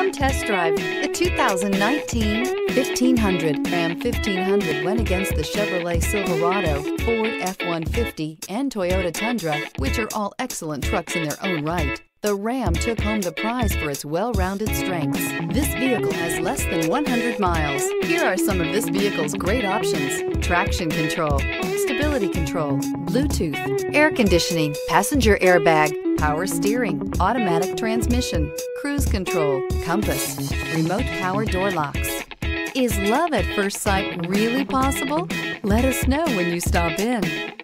Come test drive the 2019 1500. Ram 1500 went against the Chevrolet Silverado, Ford F-150, and Toyota Tundra, which are all excellent trucks in their own right. The Ram took home the prize for its well-rounded strengths. This vehicle has less than 100 miles. Here are some of this vehicle's great options. Traction control, stability control, Bluetooth, air conditioning, passenger airbag, power steering, automatic transmission, cruise control, compass, remote power door locks. Is love at first sight really possible? Let us know when you stop in.